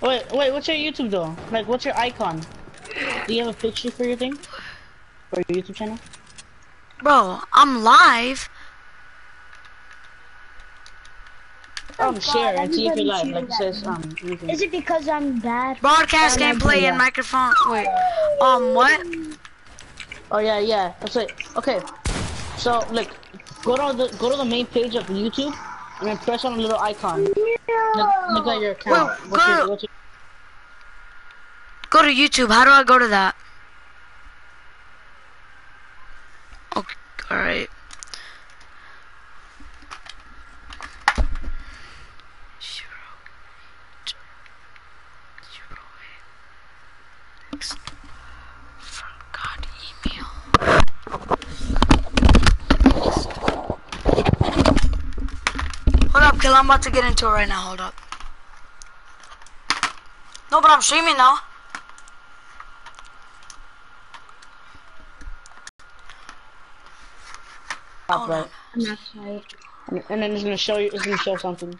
Wait, wait, what's your YouTube though? Like, what's your icon? Do you have a picture for your thing? For your YouTube channel? Bro, I'm live. Um, God, share and see if you're live. Like it says, um, anything. Is it because I'm bad? Broadcast Yeah, I gameplay and microphone. Wait. Um, what? Oh yeah, yeah. That's it. Okay. So look, go to the go to the main page of YouTube, and then press on a little icon. Look, look at your account. Wait, what's, go- your, what's your, Go to YouTube. How do I go to that? Okay. All right. Hold up, kill. I'm about to get into it right now. Hold up. No, but I'm streaming now. top right? I'm not. And, and then it's gonna show you. It's gonna show something.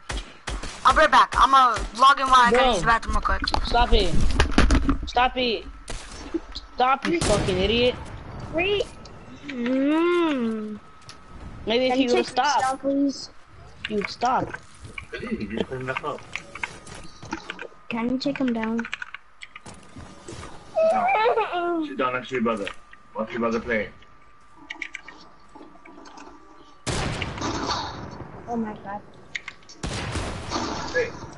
I'll be right back. I'm gonna log in while I Bro. gotta use the bathroom real quick. Stop it. Stop it. Stop, you fucking idiot. Wait. Mmm. Maybe if Can you you would take this stop, down, please? you would stop. You just turned back up. Can you take him down? Down. Sit down next to your brother. Watch your brother play. Oh my god.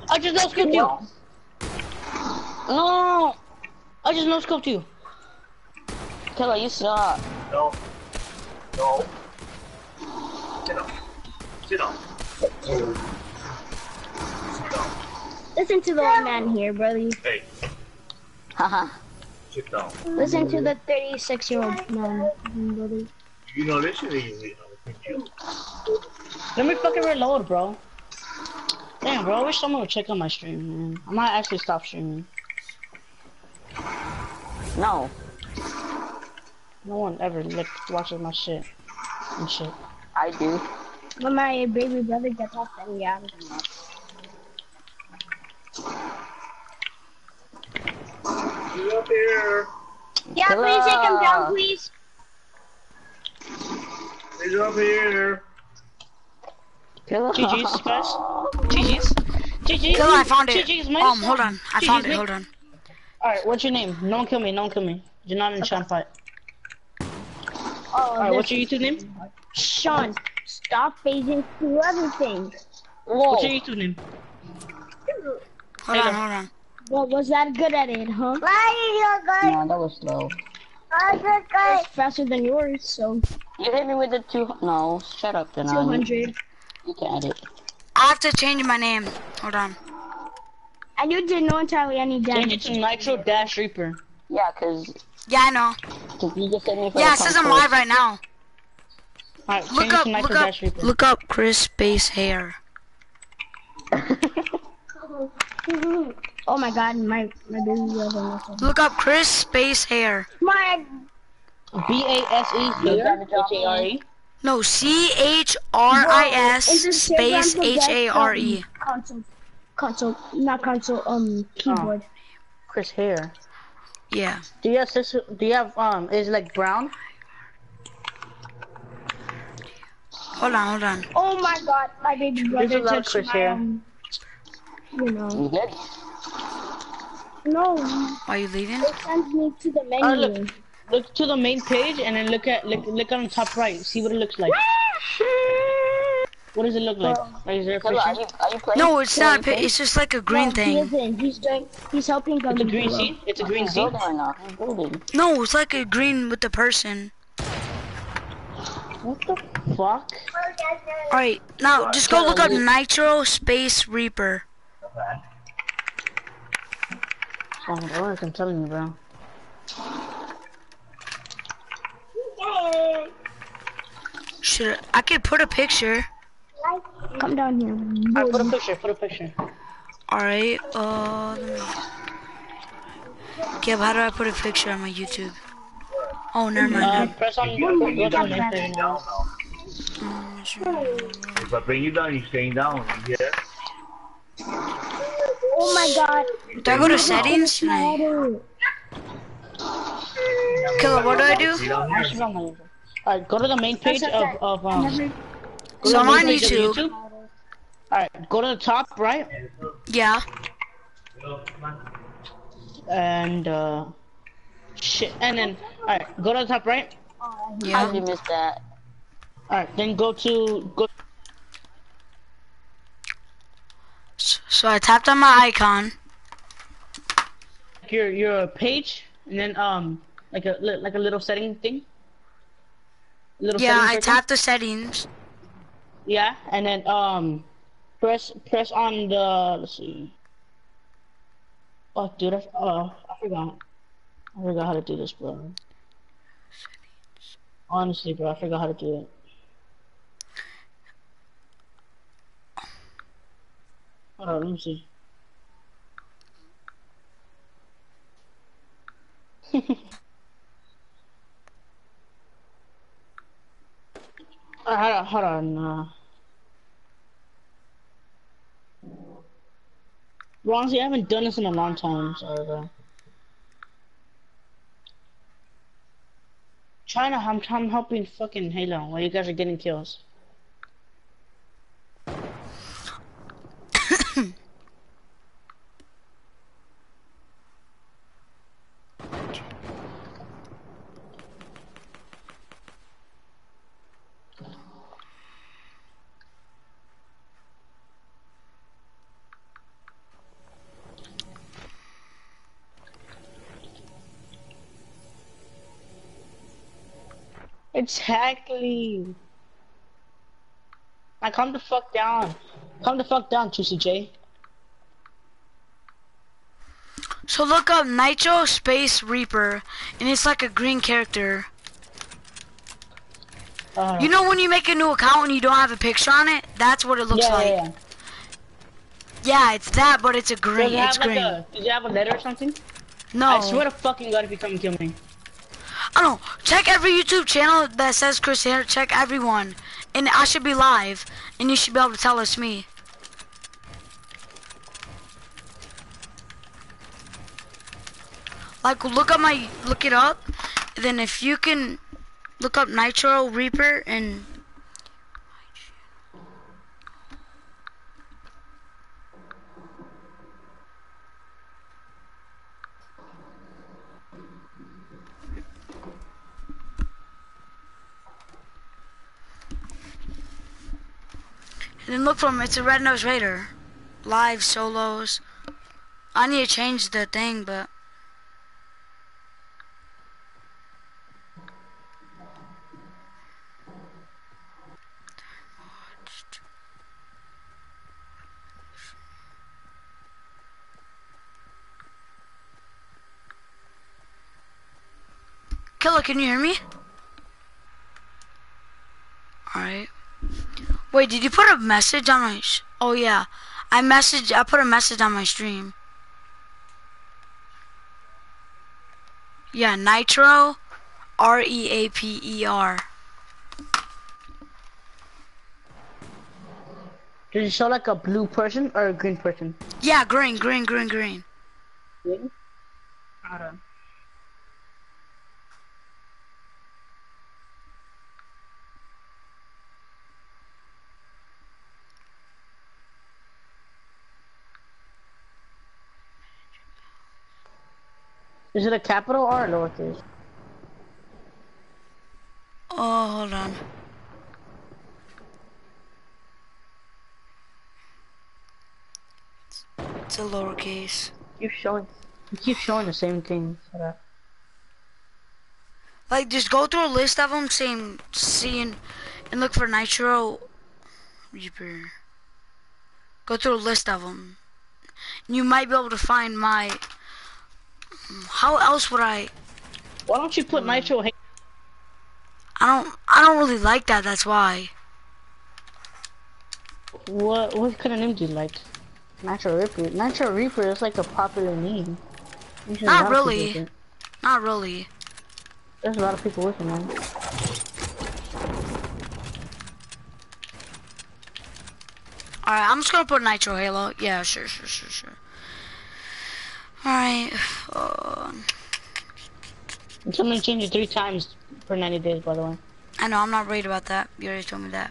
I just no scoped you. No. I just no scoped you. Killer, you suck. no. No. Sit down. Sit down. Sit down. Listen to the old man here, brother. Hey, Haha. sit down. Listen to the 36 year old man, brother. You know listening, you know. You. Let me fucking reload, bro. Damn, bro. I wish someone would check on my stream, man. I might actually stop streaming. No. No one ever like watches my shit and shit. I do. When my baby brother gets off, then yeah. You up here. Yeah, please take him down, please. He's up here. Kill GG's, guys. GG's. GG's. Kill, I found it. GG's, man. Um, hold on. I GG's, found it. man. Hold on. Alright, what's your name? Don't kill me. Don't kill me. You're not in Sean fight. Oh, Alright, what's your YouTube name? Sean, stop phasing through everything. Whoa. What's your YouTube name? Hold on. Hold on. What was that good at it, huh? Why No, that was slow. It's faster than yours, so You hit me with the two. No, shut up, then. 200. You can edit. I have to change my name. Hold on. And you didn't know entirely any Change it damage. to Nitro Dash Reaper. Yeah, cause, Yeah, I know. 'cause you just hit me for Yeah, the it says I'm live right now. Alright, Look up. Look up. Reaper. Look up Chris Space Hare. Oh my god, my my baby brother. listen. Look up Chris Space Hare. My B A S E here. H A R E. No, C H R I S Is space H A R E. Console, console, not console. Um, keyboard. Chris Hare. Yeah. Do you have sis? Do you have um? Is it like brown? Hold on. Hold on. Oh my god, my baby There's a brother lot touched Chris my here. um, You know, You good? no, Are you leaving? it sends me to the Oh, menu. Look. Look to the main page and then look at look look on the top right. See what it looks like. What does it look like? Like, is there a Kill, are picture? you, are you playing? No, it's not. a you? It's just like a green no, thing. isn't. He's doing. He's helping. It's a green seed. It's a green He's seed. building right now. He's building. No, it's like a green with the person. What the fuck? All right, now just go look up Nitro Space Reaper. Oh, bro, I'm telling you, bro. Should I could put a picture? Come down here. Alright, put a picture. Put a picture. All right. Uh. let me- Gib, how do I put a picture on my YouTube? Oh, never Uh, mind. press on. Go to the main page now. If I bring you down, you're staying down. Yeah. Oh my my god. Do I go to settings? My Nah. head. Killer, what do I do? I here? should on my YouTube. Alright, go to the main page of, of um. Never- go to So I'm main on page YouTube. Alright, go to the top right, Yeah. and uh, shit, and then alright, go to the top right. How Yeah. did you miss that? Alright, then go to go. So I tapped on my icon. your your page and then um like a like a little setting thing. Little Yeah, I tapped the settings. Yeah, and then um press press on the let's see. Oh, dude, I, oh, I forgot. I forgot how to do this, bro. Honestly, bro, I forgot how to do it. Hold on, let me see. Uh, hold on. Uh... Well, honestly, I haven't done this in a long time, so. Uh... To, I'm, I'm helping fucking Halo while you guys are getting kills. Exactly. Now calm the fuck down. Calm the fuck down, Juicy J. So look up Nitro Space Reaper, and it's like a green character. Uh, You know when you make a new account and you don't have a picture on it? That's what it looks yeah, like. yeah, yeah. Yeah, it's that, but it's a Does green. it have It's like green. a, does it have a letter or something? no, I swear to fucking god if you come and kill me. I don't know. Check every YouTube channel that says Chris Hare. Check everyone, and I should be live, and you should be able to tell us me. Like look up my look it up, then if you can look up Nitro Reaper and look for him. It's a red nose raider. Live solos. I need to change the thing, but Killer, can you hear me? Alright. Wait, did you put a message on my? Sh- oh yeah, I messaged. I put a message on my stream. Yeah, Nitro, R E A P E R. Did you show like a blue person or a green person? Yeah, green, green, green, green. Green? Hold on. Is it a capital R or lowercase? Oh, hold on. It's a lowercase. Keep showing. You keep showing the same thing. Like, just go through a list of them, saying, seeing, and look for Nitro Reaper. Go through a list of them. And you might be able to find my. How else would I? Why don't you put Nitro? Hey, I don't. I don't really like that. That's why. what what kind of name do you like? Nitro Reaper. Nitro Reaper is like a popular name. Not lot of people really. Not really. There's a lot of people with it, man. All right, I'm just gonna put Nitro Halo. Yeah, sure, sure, sure, sure. Alright. Uh, Someone changed it three times for 90 days, by the way. I know, I'm not worried about that. You already told me that.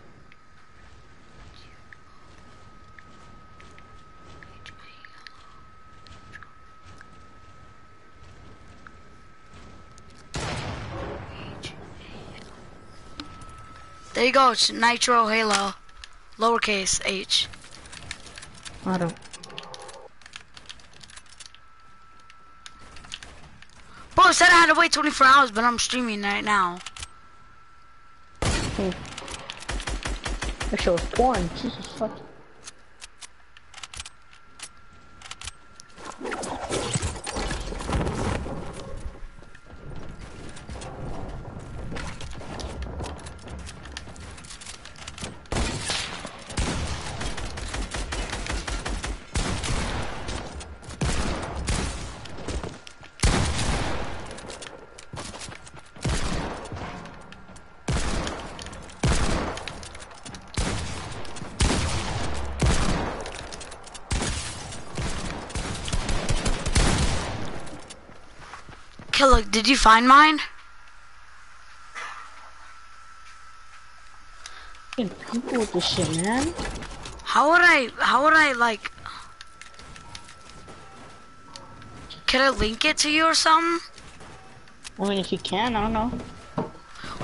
There you go, it's Nitro Halo. Lowercase h. I don't. It said I had to wait 24 hours, but I'm streaming right now. Hmm. That show was porn. Jesus fuck. Killer, did you find mine? People with this shit, man. How would I, how would I, like... Can I link it to you or something? I mean, if you can, I don't know.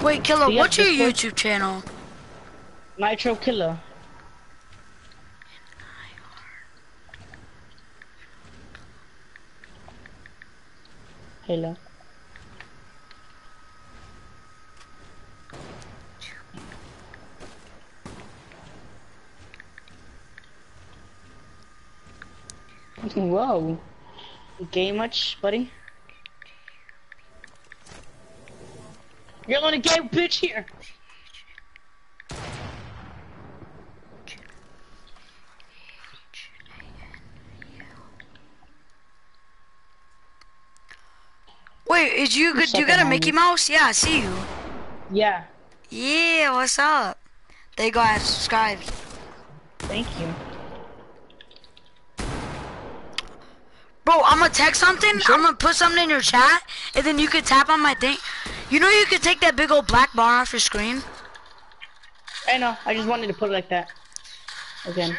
Wait, Killer, you what's your Discord? YouTube channel? Nitro Killer. Halo. Whoa. You gay much, buddy? You're the only gay bitch here. Wait, is you good? You got a Mickey. Mouse? Yeah, I see you. Yeah. Yeah, what's up? There you go, I subscribed. Thank you. Bro, I'm gonna text something. I'm gonna put something in your chat, and then you could tap on my thing. You know you could take that big old black bar off your screen. I know. I just wanted to put it like that. Again.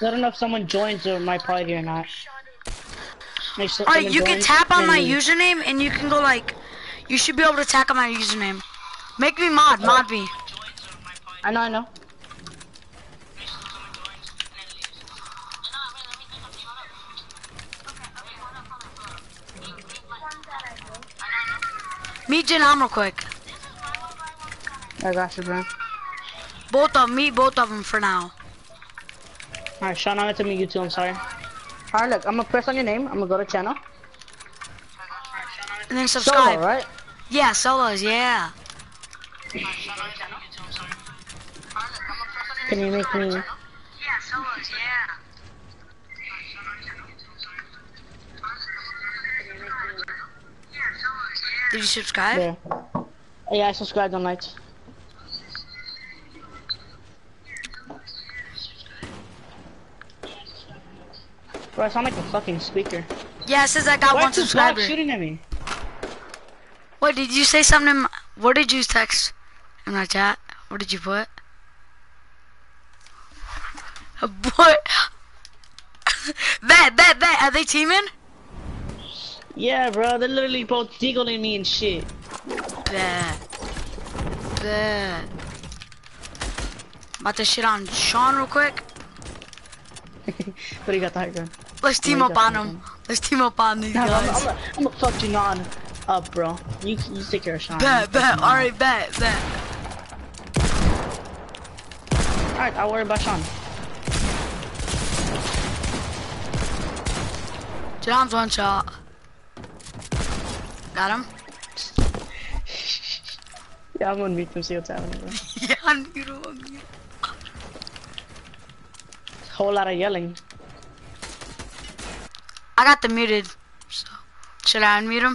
I don't know if someone joins my party or not. Make sure Alright, you can tap on my leave. username, and you can go like, you should be able to tap on my username. Make me mod, mod me. I know, I know. Meet Janam real quick. I got you, bro. Both of them, meet both of them for now. Alright, Sean, I'm to meet you too. I'm sorry. Alright, look. I'm gonna press on your name. I'm gonna go to channel. And then subscribe. Solo, subscribe. right? Yeah, solos, yeah. Can you make me? Did you subscribe? Yeah. Oh, yeah, I subscribed on night. Bro, I sound like a fucking speaker. Yeah, it says I got Why one subscriber. dog shooting at me? What, did you say something? In my, what did you text in my chat? What did you put? What? bet, bet, bet. Are they teaming? Yeah, bro, they're literally both deagling me and shit. Bet. Bet. About to shit on Sean real quick. but he got the high ground. Let's team up on him. Let's team up on these Nah, I'm, guys. I'm, gonna- I'm gonna fuck Janon up, bro. You you take care of Sean. Bet, bet. Alright, bet, bet. Alright, I'll worry about Sean. John's one shot. Got him? Yeah, I'm gonna meet them, see what's happening, yeah, I knew it. I knew it. Whole lot of yelling. I got them muted. So, should I unmute him?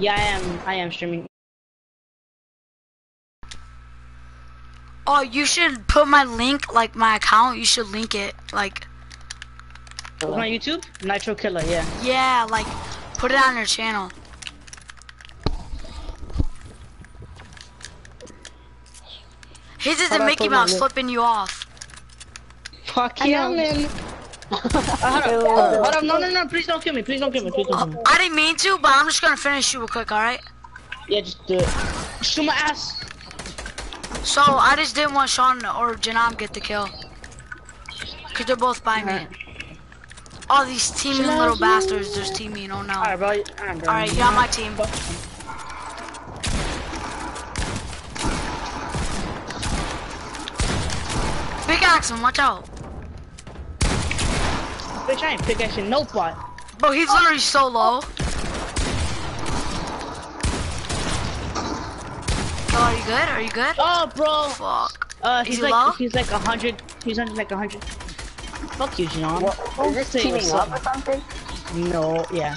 Yeah, I am. I am streaming. Oh, you should put my link, like my account. You should link it, like my YouTube? Nitro Killer, yeah. Yeah, like, put it on your channel. His is a Mickey Mouse link? flipping you off. Fuck I yeah, know. man. Hold up, no, no, no, please don't kill me, please don't kill me, please don't kill me. I didn't mean to, but I'm just gonna finish you real quick, alright? Yeah, just do it. Shoot my ass. So, I just didn't want Sean or Janam get the kill. Cause they're both by me. All these teaming little bastards just teaming, oh no. Alright, bro. Alright, you're on my team. Pickaxe him, watch out. Bitch, I ain't pickaxing no bot. Bro, he's literally so low. Oh, are you good? Are you good? Oh, bro. Fuck. Uh, he's he like, low? he's like a hundred. He's under like a hundred. Fuck you, John. What, is this Say teaming what's up up. or something? No, yeah.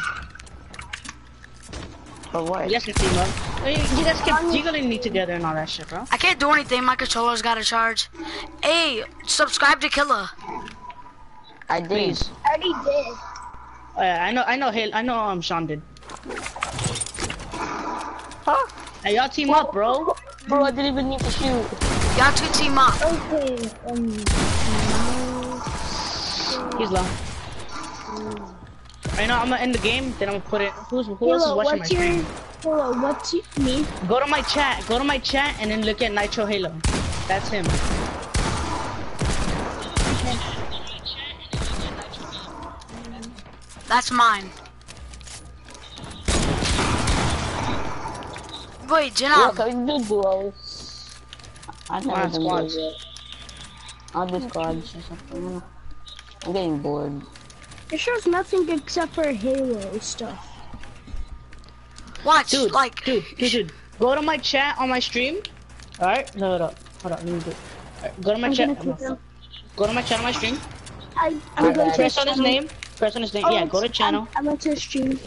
For what? You guys can team up. I mean, You guys keep jiggling me together and all that shit, bro. I can't do anything. My controller's got a charge. Hey, subscribe to Killa. I did. Please. I already did. Uh, I know, I know, Hale, I know, um, Sean did. Huh? Hey, y'all team up, bro. Bro, I didn't even need to shoot. Y'all two team up. Okay. Um. He's low. Right now, I'm gonna end the game. Then I'm gonna put it. Who's who else is Halo, watching my what's your? stream? Halo, what's your, me? Go to my chat. Go to my chat and then look at Nitro Halo. That's him. That's mine. Wait, Yeah, Janam. can we do duos? I've never Alright, done squads. duos. I'll do squads or something. I'm getting bored. It shows nothing except for Halo stuff. Watch, Dude, like, dude, dude, dude. Go to my chat on my stream. Alright? No, hold up. Hold up. Let me do it. Alright, go to my I'm chat. gonna keep them. Go to my chat on my stream. I, I'm Alright, going to Press on his channel. name. Press on his name. Oh, yeah, go to channel I'm, I went to his stream.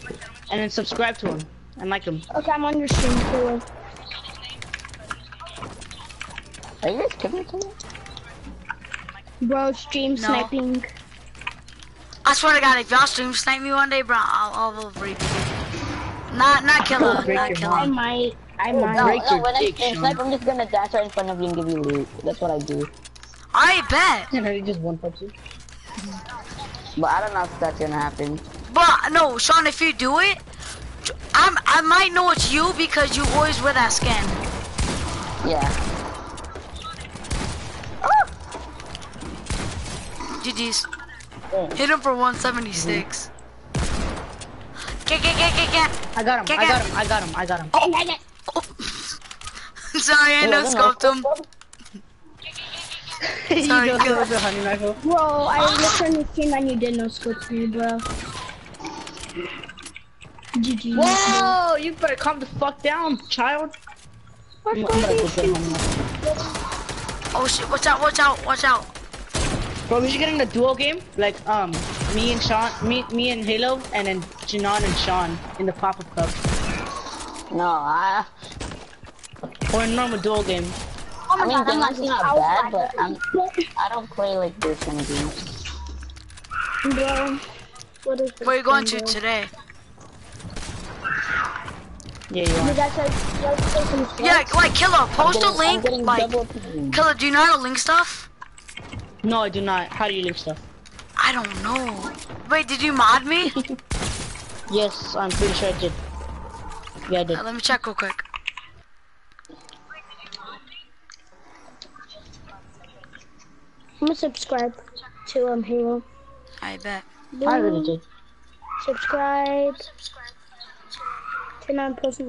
and then subscribe to him and like him. Okay, I'm on your stream. Halo. Are you guys kicking to me? Bro, stream No. sniping. I swear to God, if y'all stream snipe me one day, bro, I'll, I'll rape you. Not, not Killa, Break not your Killa. I might. I No, might. Break no, your when I dick, stream snipe, I'm just gonna dash right in front of you and give you loot. That's what I do. I bet. You know, he just one punch you. But I don't know if that's gonna happen. But no, Sean, if you do it, I'm, I might know it's you because you always wear that skin. Yeah. GG's. Yeah. Hit him for 176. Get, get, get, get, get. I got him. Kick I got him. I got him. I got him. Oh. Sorry, I no scoped him. Sorry, go go. the honey rifle. Bro, I looked on your stream and you did no scope me, bro. GG. Whoa! You better calm the fuck down, child. I'm, I'm gonna go get a honey rifle. Oh shit, watch out, watch out, watch out. Bro, we should get in a duo game, like um, me and Sean, me, me and Halo, and then Janon and Sean in the pop-up cup, No, I. or a normal duo game. Oh my I mean, god, I'm Dylan's not I bad, but lagging. I don't play like this kind of games. Bro, what is this Where you going to today? Yeah, you You are. guys have, you guys play some sports? Yeah, like Killer, post a I'm getting- I'm link. Like, double teamed. Killer, do you know how to link stuff? No, I do not. How do you link stuff? I don't know. Wait, did you mod me? Yes, I'm pretty sure I did. Yeah, I did. Uh, let me check real quick. I'm gonna subscribe to um Halo. I bet. I really did. Subscribe. Turn on post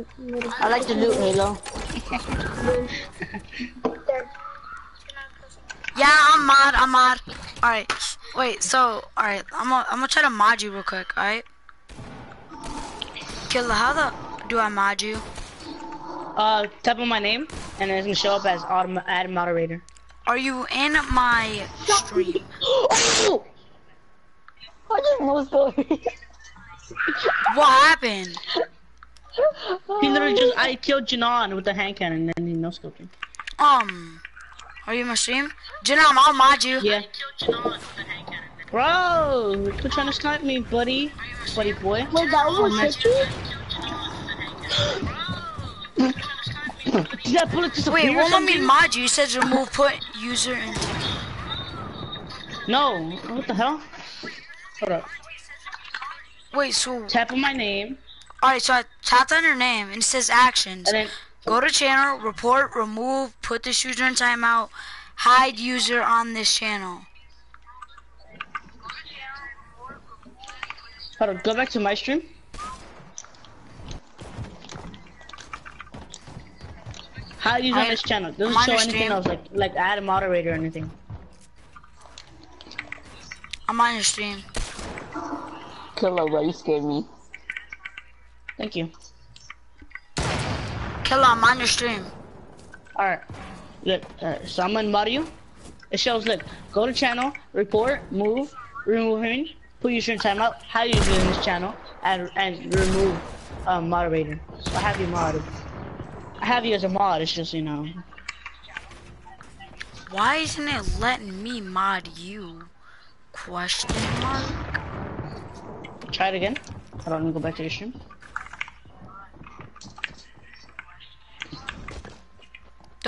I like to loot Halo. Yeah, I'm mod. I'm mod. All right. Wait. So, all right. I'm gonna I'm gonna try to mod you real quick. All right. Killer, how the do I mod you? Uh, type in my name, and it's gonna show up as autom- add moderator. Are you in my stream? oh! I just moved over. What happened? He literally just I killed Janon with the hand cannon, and then he no scoped him. Um, are you in my stream? Janam, I'll mod you. Yeah. Bro, quit trying to snipe me, buddy. Buddy boy. Wait, that Oh, was nice. hit you? Did that bullet disappear Wait, or won't let me mod you. You said remove put user in. No. What the hell? Hold up. Wait, so Tap on my name, alright, so I tapped on your name and it says actions. and then Go to channel, report, remove, put this user in timeout, hide user on this channel. hold on. Go back to my stream. How you on I- this channel? Doesn't on show anything stream. else, like like add a moderator or anything. I'm on your stream. Killer, bro, you scared me. Thank you. Killer, I'm on your stream. Alright. Look, uh, so I'm on Mario. It shows, look, go to channel, report, move, remove him, put user in timeout, how you do in this channel, and and remove um, moderator. So I have you modded. I have you as a mod, it's just, you know. Why isn't it letting me mod you? Question mark? Try it again. I don't let to go back to your stream.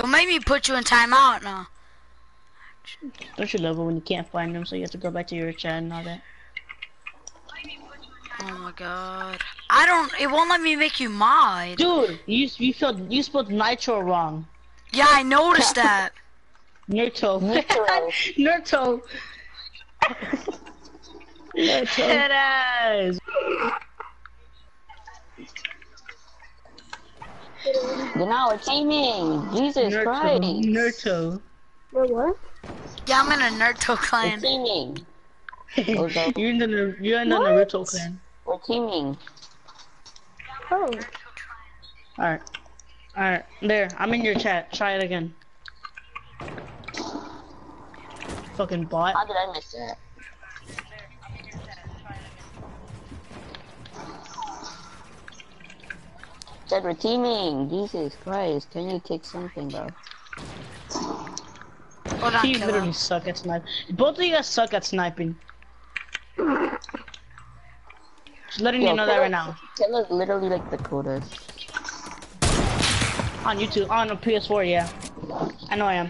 Don't make me put you in timeout now. Don't you love it when you can't find them, so you have to go back to your chat and all that? Oh my god. I don't, it won't let me make you mod. Dude, you you spelled you spelled nitro wrong. Yeah, I noticed that. Nurto. Nitro. Nurto. Nurto. Head ass. You're now we're teaming. Jesus Christ. Nurto. Wait, what? Yeah, I'm in a Naruto We're clan. teaming. You're in the you're in the What? Naruto clan. We're teaming. Oh. Alright. Alright. There, I'm in your chat. Try it again. Fucking bot. How did I miss that? Said we're teaming. Jesus Christ. Can you take something, bro? Hold on, You Killer. literally suck at sniping. Both of you guys suck at sniping. Just letting you know that right now. Killer's literally like the coolest. On YouTube, on a PS4, yeah. I know I am.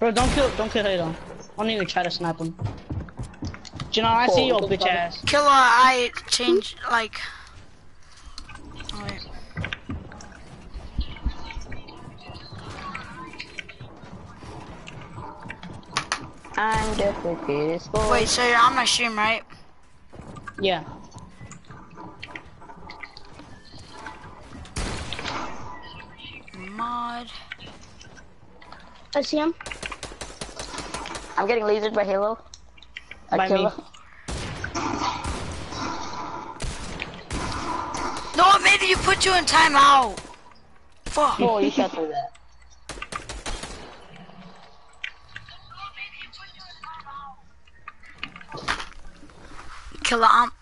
Bro, don't kill, don't kill Halo. Don't even try to snipe him. You know, I see your bitch ass. Killer, I changed, like... I'm just the cutest boy. Wait, so you're on my stream, right? Yeah. Mod. I see him. I'm getting lasered by Halo. A By me. No, it made you put you in timeout. Fuck. Oh, you shot through that. Killer, um,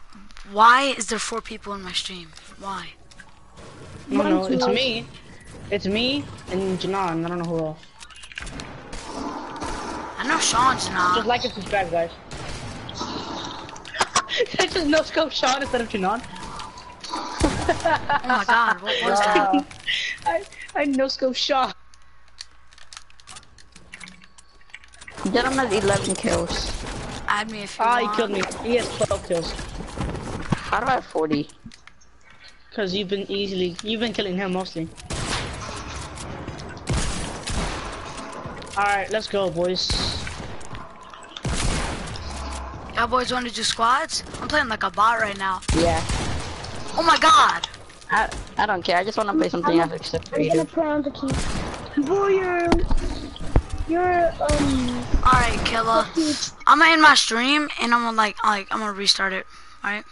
why is there four people in my stream? Why? No, no, it's me. It's me and Janan. I don't know who else. I know Sean's Just not. like and subscribe, guys. That's just no scope Sean instead of Janan. Oh my god, what was that? I I no scope Sean. Gentleman has 11 kills. Add me if you Ah, he killed me. He has 12 kills. How do I have 40? Cause you've been easily, you've been killing him mostly. Alright, let's go, boys. Y'all boys want to do squads? I'm playing like a bot right now. Yeah. Oh my god. I, I don't care. I just want to play something else except I'm gonna creative. play on the key. Boy, you're, um, Alright, killer. I'm gonna end my stream and I'm gonna like, like, I'm gonna restart it. Alright?